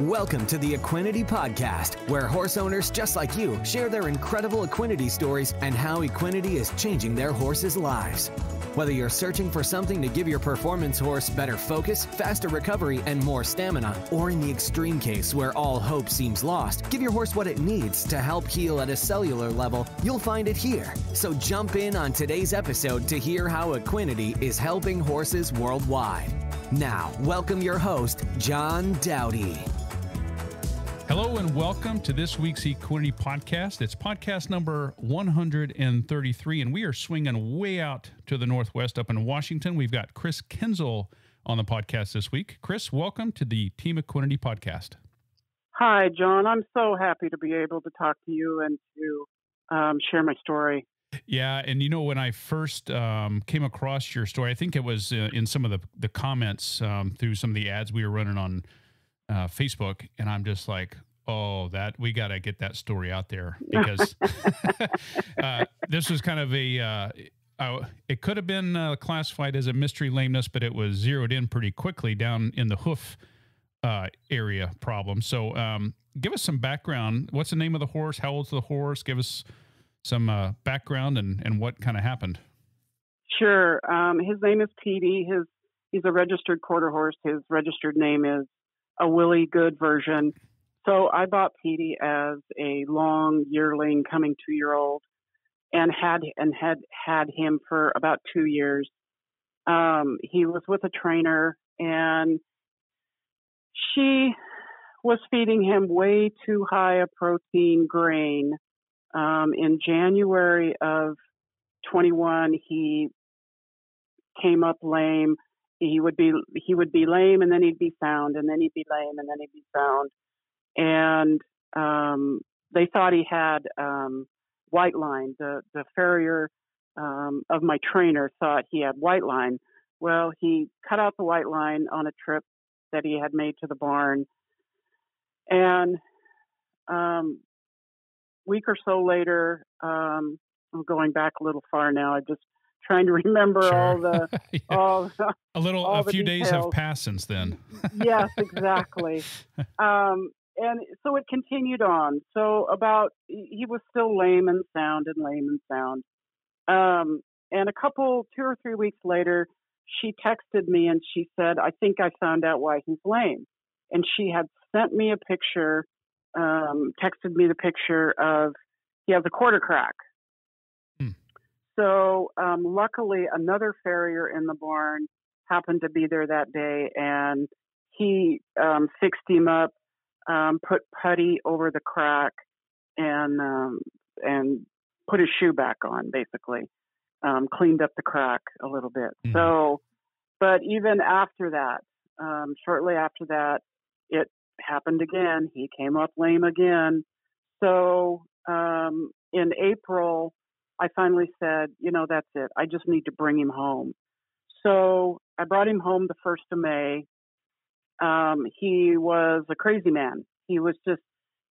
Welcome to the Equinety Podcast, where horse owners just like you share their incredible Equinety stories and how Equinety is changing their horses' lives. Whether you're searching for something to give your performance horse better focus, faster recovery, and more stamina, or in the extreme case where all hope seems lost, give your horse what it needs to help heal at a cellular level, you'll find it here. So jump in on today's episode to hear how Equinety is helping horses worldwide. Now, welcome your host, John Dowdy. Hello and welcome to this week's Equinety podcast. It's podcast number 133, and we are swinging way out to the northwest up in Washington. We've got Chris Kinzel on the podcast this week. Chris, welcome to the Team Equinety podcast. Hi, John. I'm so happy to be able to talk to you and to um, share my story. Yeah, and you know when I first um, came across your story, I think it was uh, in some of the the comments um, through some of the ads we were running on uh, Facebook, and I'm just like, oh, that we got to get that story out there because uh, this was kind of a. Uh, uh, it could have been uh, classified as a mystery lameness, but it was zeroed in pretty quickly down in the hoof uh, area problem. So, um, give us some background. What's the name of the horse? How old's the horse? Give us some uh, background and, and what kind of happened. Sure. Um, his name is Petey. His he's a registered quarter horse. His registered name is a Willie Good version. So I bought Petey as a long yearling, coming two year old, and had and had had him for about two years. Um, he was with a trainer, and she was feeding him way too high a protein grain. Um, in January of 21, he came up lame he would be he would be lame and then he'd be found and then he'd be lame and then he'd be found and um, they thought he had um, white line the the farrier um, of my trainer thought he had white line well he cut out the white line on a trip that he had made to the barn and um week or so later um i'm going back a little far now i just trying to remember sure. all the yeah. all a little all a few days have passed since then. yes, exactly. um, and so it continued on. So about he was still lame and sound and lame and sound. Um, and a couple, two or three weeks later, she texted me and she said, "I think I found out why he's lame." And she had sent me a picture, um, texted me the picture of he has a quarter crack so um, luckily, another farrier in the barn happened to be there that day, and he um, fixed him up, um, put putty over the crack, and um, and put his shoe back on, basically, um, cleaned up the crack a little bit. Mm-hmm. So, but even after that, um, shortly after that, it happened again. He came up lame again. So in April I finally said, you know, that's it. I just need to bring him home. So I brought him home the 1st of May. Um, he was a crazy man. He was just,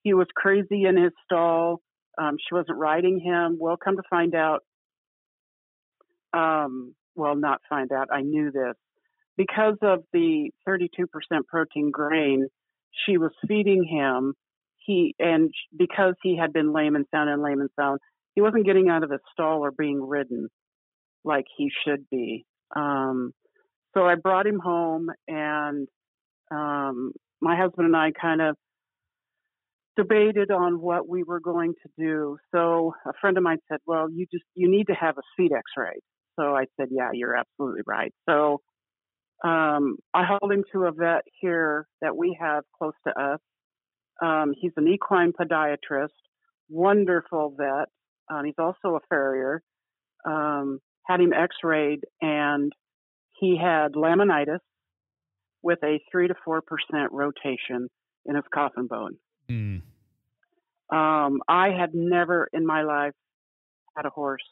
he was crazy in his stall. Um, she wasn't riding him. Well, come to find out, um, well, not find out, I knew this. Because of the 32% protein grain, she was feeding him. He, and because he had been lame and sound and lame and sound, he wasn't getting out of the stall or being ridden like he should be. Um, so I brought him home, and um, my husband and I kind of debated on what we were going to do. So a friend of mine said, "Well, you just you need to have a speed X-ray." So I said, "Yeah, you're absolutely right." So um, I hauled him to a vet here that we have close to us. Um, he's an equine podiatrist, wonderful vet. Um, he's also a farrier. Um, had him x-rayed and he had laminitis with a three to four percent rotation in his coffin bone. Mm. Um, I had never in my life had a horse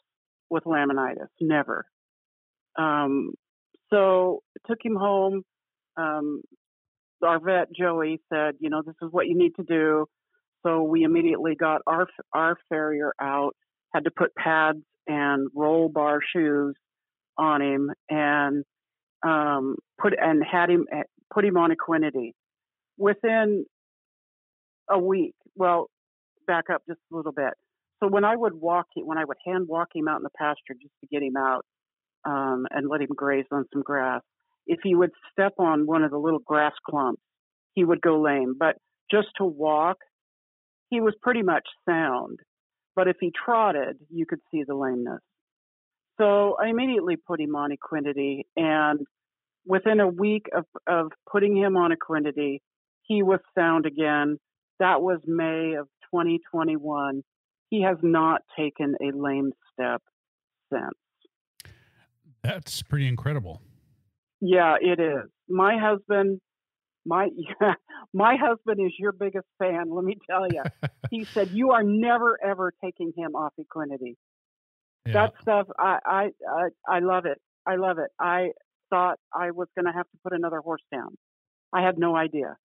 with laminitis, never. Um, so took him home. Um, our vet Joey said, you know, this is what you need to do. So we immediately got our our farrier out had to put pads and roll bar shoes on him and um, put and had him put him on Equinety. Within a week. Well, back up just a little bit. So when I would walk, when I would hand walk him out in the pasture just to get him out um, and let him graze on some grass, if he would step on one of the little grass clumps, he would go lame. But just to walk, he was pretty much sound. But if he trotted, you could see the lameness. So I immediately put him on Equinety, and within a week of, of putting him on Equinety, he was sound again. That was May of 2021. He has not taken a lame step since. That's pretty incredible. Yeah, it is. My husband, my yeah, my husband is your biggest fan. Let me tell you. he said you are never ever taking him off Equinety. Yeah. That stuff, I, I I I love it. I love it. I thought I was going to have to put another horse down. I had no idea.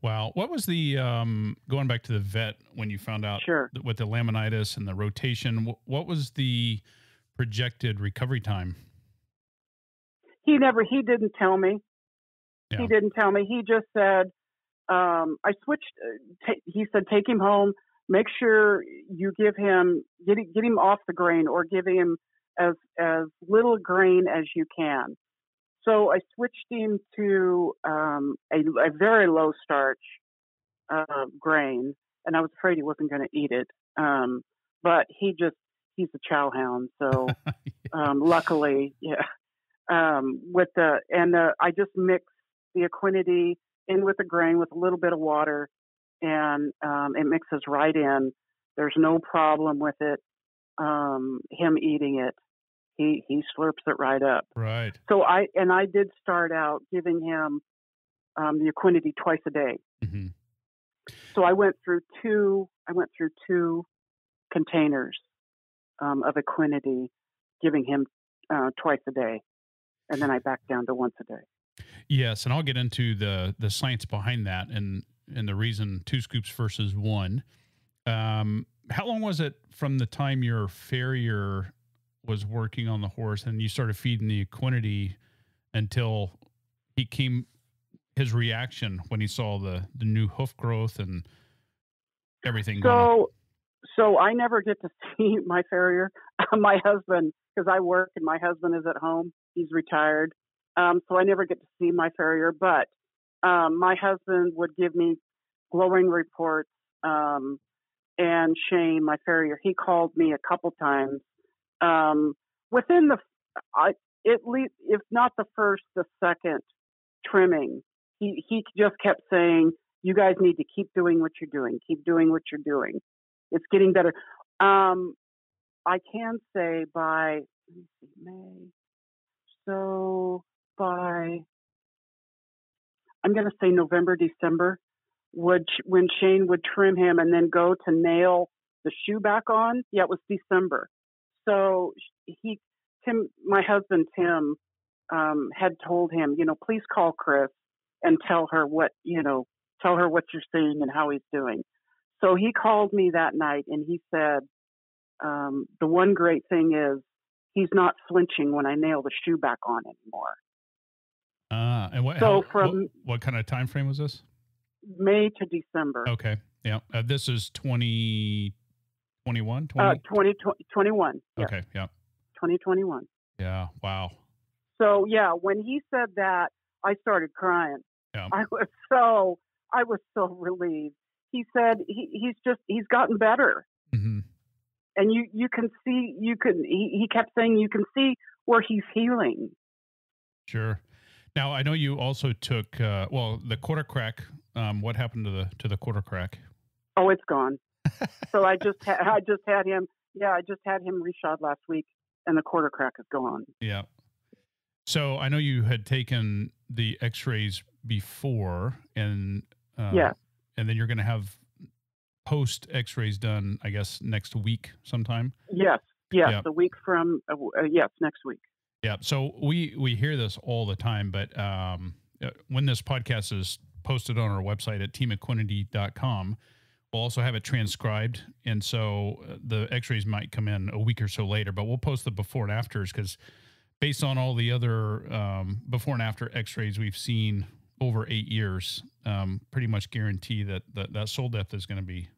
Wow. What was the um, going back to the vet when you found out sure. with the laminitis and the rotation? What was the projected recovery time? He never. He didn't tell me. Yeah. He didn't tell me. He just said, um, "I switched." Uh, t- he said, "Take him home. Make sure you give him get get him off the grain, or give him as as little grain as you can." So I switched him to um, a, a, very low starch uh, grain, and I was afraid he wasn't going to eat it. Um, but he just he's a chow hound, so um, luckily, yeah. Um, with the and the, I just mixed the Equinety in with the grain with a little bit of water, and um, it mixes right in. There's no problem with it. Um, him eating it he he slurps it right up. Right. So I and I did start out giving him um, the Equinety twice a day. Mm-hmm. So I went through two. I went through two containers um, of Equinety, giving him uh, twice a day, and then I backed down to once a day. Yes, and I'll get into the the science behind that and and the reason two scoops versus one. Um, how long was it from the time your farrier was working on the horse and you started feeding the equinety until he came his reaction when he saw the the new hoof growth and everything so so i never get to see my farrier my husband because i work and my husband is at home. He's retired. Um, so i never get to see my farrier but um, my husband would give me glowing reports um, and shane my farrier he called me a couple times um, within the, I, at least if not the first, the second trimming, he he just kept saying, "You guys need to keep doing what you're doing. Keep doing what you're doing. It's getting better." Um, I can say by May, so by I'm going to say November, December, would when Shane would trim him and then go to nail the shoe back on. Yeah, it was December so he, Tim, my husband Tim, um, had told him, you know, please call Chris and tell her what, you know, tell her what you're seeing and how he's doing. So he called me that night and he said, um, the one great thing is he's not flinching when I nail the shoe back on anymore. Ah, uh, and what, so how, from what, what, kind of time frame was this? May to December. Okay. Yeah. Uh, this is 20, 21, 20? Uh, 20, 21. Okay, yeah. 2021. Yeah, wow. So, yeah, when he said that, I started crying. Yeah. I was so, I was so relieved. He said he, he's just, he's gotten better. Mm-hmm. And you, you can see, you can, he, he kept saying you can see where he's healing. Sure. Now I know you also took uh, well the quarter crack. Um, what happened to the to the quarter crack? Oh, it's gone so I just ha- I just had him. Yeah, I just had him reshod last week, and the quarter crack is gone. Yeah. So I know you had taken the X-rays before, and uh, yeah, and then you're going to have post X-rays done, I guess, next week sometime. Yes, yes, yeah. a week from uh, uh, yes, next week. Yeah. So we we hear this all the time, but um, uh, when this podcast is posted on our website at teamequinety.com, We'll also have it transcribed, and so uh, the X-rays might come in a week or so later. But we'll post the before and afters because, based on all the other um, before and after X-rays we've seen over eight years, um, pretty much guarantee that that, that sole depth is going to be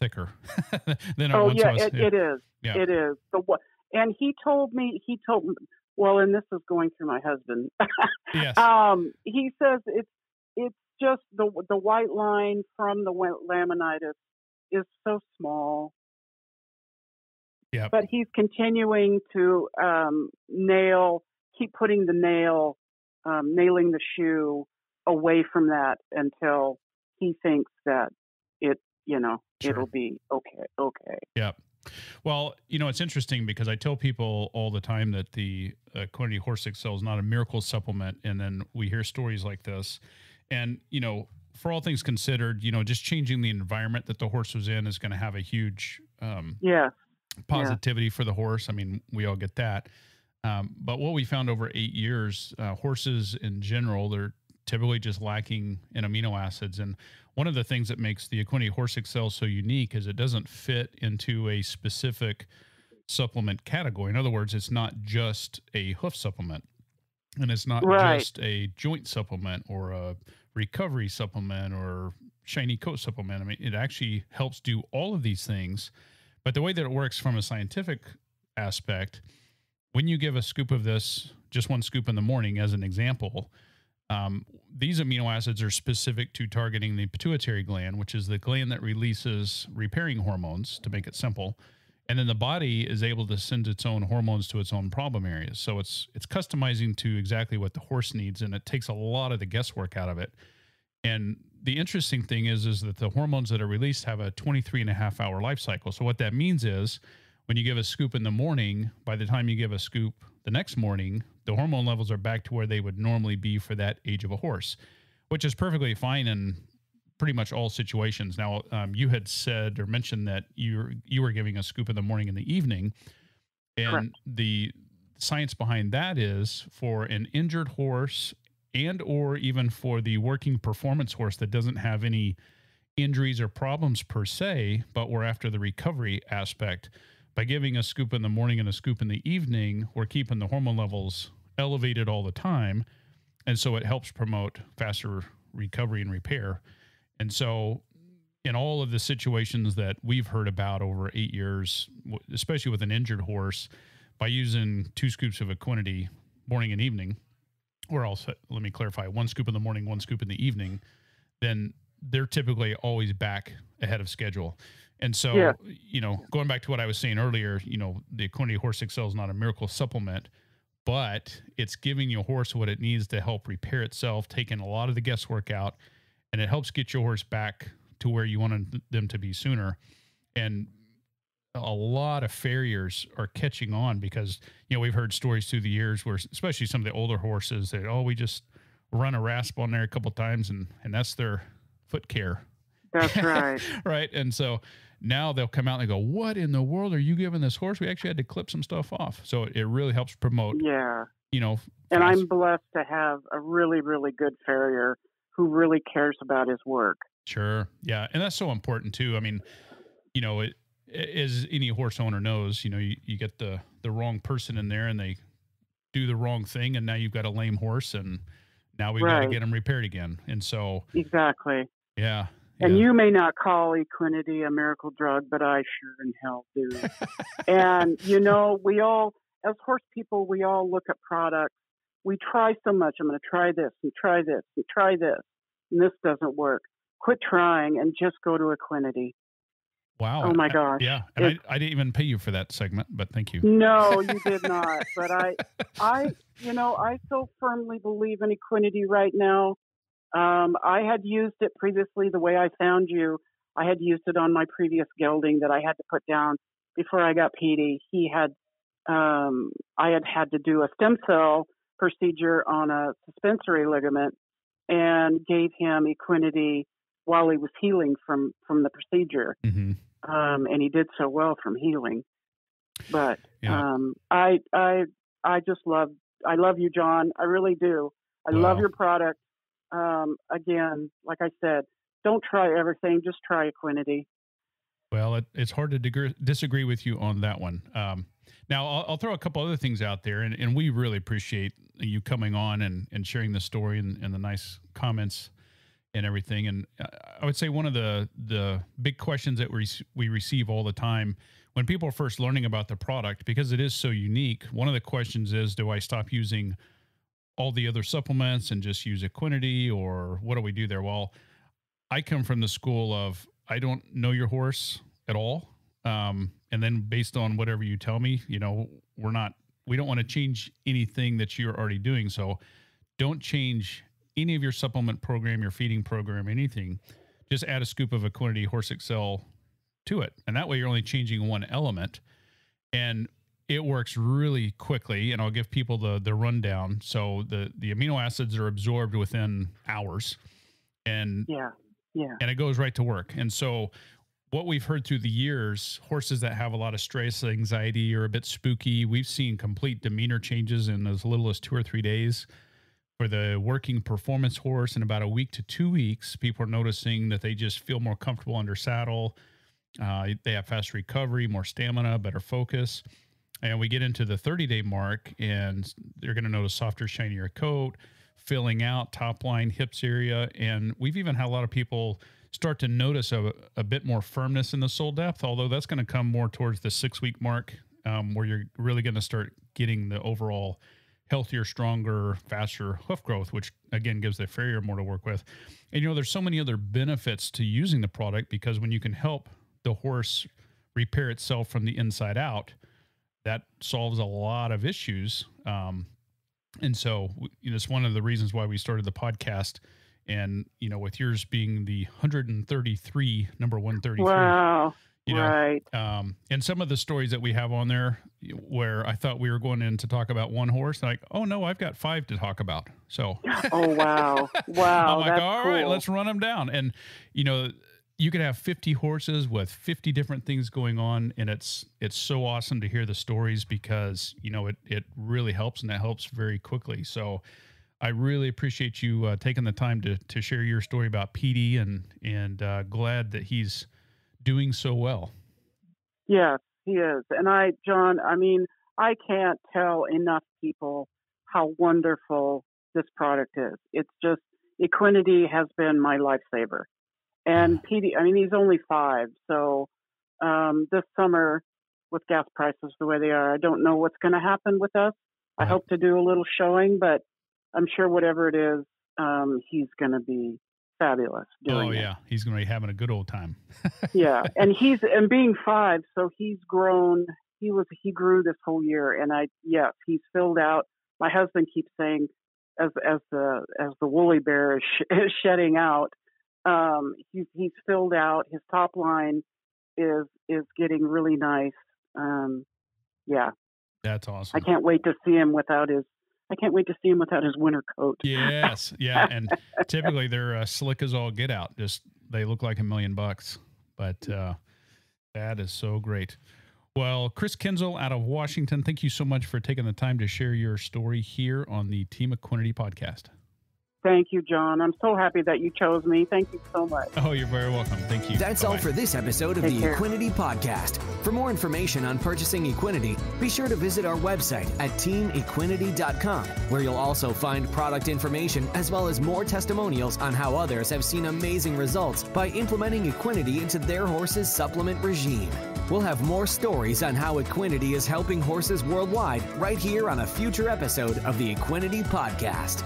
thicker than it oh once yeah, was. it, it is. Yeah. It is. The what? And he told me. He told me. Well, and this is going through my husband. yes. um, he says it's it's just the the white line from the laminitis is so small. Yep. But he's continuing to um, nail, keep putting the nail, um, nailing the shoe away from that until he thinks that it, you know, Sure. it'll be okay. Okay. Yep. Well, you know, it's interesting because I tell people all the time that the uh, Equinety Horse Excel is not a miracle supplement. And then we hear stories like this. And, you know, for all things considered, you know, just changing the environment that the horse was in is going to have a huge um, Yeah. positivity for the horse. I mean, we all get that. Um, but what we found over eight years, uh, horses in general, they're typically just lacking in amino acids. And one of the things that makes the Equinety Horse Excel so unique is it doesn't fit into a specific supplement category. In other words, it's not just a hoof supplement, and it's not Right. just a joint supplement or a recovery supplement or shiny coat supplement. I mean, it actually helps do all of these things. But the way that it works from a scientific aspect, when you give a scoop of this, just one scoop in the morning, as an example, um, these amino acids are specific to targeting the pituitary gland, which is the gland that releases repairing hormones, to make it simple. And then the body is able to send its own hormones to its own problem areas. So it's it's customizing to exactly what the horse needs, and it takes a lot of the guesswork out of it. And the interesting thing is, is that the hormones that are released have a 23 and a half hour life cycle. So what that means is when you give a scoop in the morning, by the time you give a scoop the next morning, the hormone levels are back to where they would normally be for that age of a horse, which is perfectly fine in pretty much all situations. Now, um, you had said or mentioned that you were, you were giving a scoop in the morning and the evening, and Correct. the science behind that is for an injured horse and or even for the working performance horse that doesn't have any injuries or problems per se, but we're after the recovery aspect. By giving a scoop in the morning and a scoop in the evening, we're keeping the hormone levels elevated all the time. And so it helps promote faster recovery and repair. And so, in all of the situations that we've heard about over eight years, especially with an injured horse, by using two scoops of Equinety morning and evening, or also, let me clarify, one scoop in the morning, one scoop in the evening, then they're typically always back ahead of schedule. And so, Yeah. you know, going back to what I was saying earlier, you know, the Equinety Horse Excel is not a miracle supplement, but it's giving your horse what it needs to help repair itself, taking a lot of the guesswork out, and it helps get your horse back to where you wanted them to be sooner. And a lot of farriers are catching on because you know we've heard stories through the years where especially some of the older horses that oh we just run a rasp on there a couple times and and that's their foot care That's right. right and so now they'll come out and go what in the world are you giving this horse we actually had to clip some stuff off so it really helps promote yeah. you know And I'm blessed to have a really, really good farrier who really cares about his work. Sure. Yeah. And that's so important too. I mean, you know, it, as any horse owner knows, you know, you, you get the, the wrong person in there and they do the wrong thing. And now you've got a lame horse and now we've got to get him repaired again. And so, Exactly. yeah. And yeah. you may not call Equinety a miracle drug, but I sure in hell do. and, you know, we all, as horse people, we all look at products. We try so much. I'm going to try this and try this and try this. And this doesn't work. Quit trying and just go to Equinety. wow. Oh my I- gosh. yeah. And It's- I, I didn't even pay you for that segment, but thank you. No, you did not. But I, I, you know, I so firmly believe in Equinety right now. Um, I had used it previously the way I found you. I had used it on my previous gelding that I had to put down before I got Petey. He had, um, I had had to do a stem cell procedure on a suspensory ligament and gave him Equinety while he was healing from from the procedure hmm um, and he did so well from healing. But Yeah. um, I I I just love I love you, John. I really do. I love your product. Um, again, like I said, don't try everything. Just try Equinety. Well, it, it's hard to disagree with you on that one. Um, Now, I'll, I'll, throw a couple other things out there, and, and we really appreciate you coming on and, and sharing the story and, and the nice comments and everything. And uh, I would say one of the the big questions that we we receive all the time when people are first learning about the product, because it is so unique. One of the questions is, do I stop using all the other supplements and just use Equinety, or what do we do there? Well, I come from the school of I don't know your horse at all. Um, and then based on whatever you tell me, you know, we're not, we don't want to change anything that you're already doing. So don't change any of your supplement program, your feeding program, anything. Just add a scoop of Equinety Horse Excel to it. And that way you're only changing one element. And it works really quickly. And I'll give people the the rundown. So the the amino acids are absorbed within hours. And yeah. Yeah. And it goes right to work. And so what we've heard through the years, horses that have a lot of stress, anxiety, or a bit spooky, we've seen complete demeanor changes in as little as two or three days. For the working performance horse, in about a week to two weeks, people are noticing that they just feel more comfortable under saddle. Uh, they have fast recovery, more stamina, better focus. And we get into the 30 day mark, and they're going to notice softer, shinier coat, filling out top line, hips area. And we've even had a lot of people start to notice a, a bit more firmness in the sole depth, although that's going to come more towards the six week mark um, where you're really going to start getting the overall healthier, stronger, faster hoof growth, which again gives the farrier more to work with. And you know, there's so many other benefits to using the product because when you can help the horse repair itself from the inside out, that solves a lot of issues. Um, and so, you know, it's one of the reasons why we started the podcast and you know with yours being the 133 number 133 wow. you know, right. um, and some of the stories that we have on there where i thought we were going in to talk about one horse like oh no i've got five to talk about. So oh wow. Wow i'm like all cool. right, let's run them down. And you know you could have 50 horses with 50 different things going on and it's it's so awesome to hear the stories because you know it it really helps and it helps very quickly. So I really appreciate you uh, taking the time to to share your story about Petey and and uh, glad that he's doing so well. Yes, he is. And I, John, I mean, I can't tell enough people how wonderful this product is. It's just Equinety has been my lifesaver. And Petey, I mean, he's only five, so um, this summer with gas prices the way they are, I don't know what's going to happen with us. I hope to do a little showing, but I'm sure whatever it is, um, he's going to be fabulous. oh yeah, it. he's going to be having a good old time. yeah, and he's and being five, so he's grown. He was he grew this whole year, and I yes, he's filled out. My husband keeps saying, as as the as the woolly bear is, sh- is shedding out, um, he's he's filled out. His top line is is getting really nice. Um, yeah, that's awesome. I can't wait to see him without his I can't wait to see him without his winter coat. yes, yeah, and typically they're uh, slick as all get out. Just they look like a million bucks, but uh, that is so great. Well, Chris Kinzel out of Washington, thank you so much for taking the time to share your story here on the Team Equinety podcast. Thank you, John. I'm so happy that you chose me. Thank you so much. Oh, you're very welcome. Thank you. That's Bye-bye. all for this episode of Take the care. Equinety Podcast. For more information on purchasing Equinety, be sure to visit our website at teamequinety.com, where you'll also find product information as well as more testimonials on how others have seen amazing results by implementing Equinety into their horse's supplement regime. We'll have more stories on how Equinety is helping horses worldwide right here on a future episode of the Equinety Podcast.